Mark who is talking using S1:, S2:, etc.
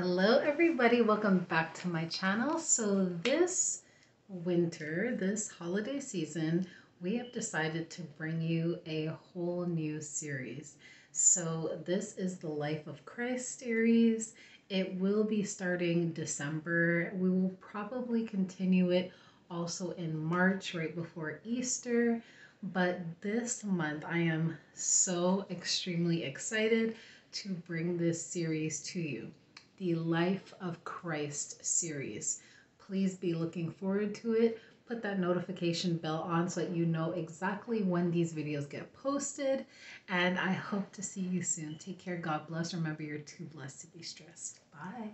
S1: Hello everybody, welcome back to my channel. So this winter, this holiday season, we have decided to bring you a whole new series. So this is the Life of Christ series. It will be starting December. We will probably continue it also in March, right before Easter. But this month, I am so extremely excited to bring this series to you the Life of Christ series. Please be looking forward to it. Put that notification bell on so that you know exactly when these videos get posted. And I hope to see you soon. Take care. God bless. Remember, you're too blessed to be stressed. Bye.